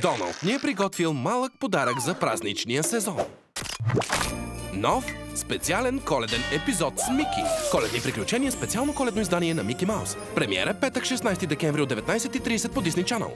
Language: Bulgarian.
Доналд ни е приготвил малък подарък за празничния сезон. Нов специален коледен епизод с Мики. Коледни приключения, специално коледно издание на Мики Маус. Премиера петък 16 декември от 19.30 по Disney Channel.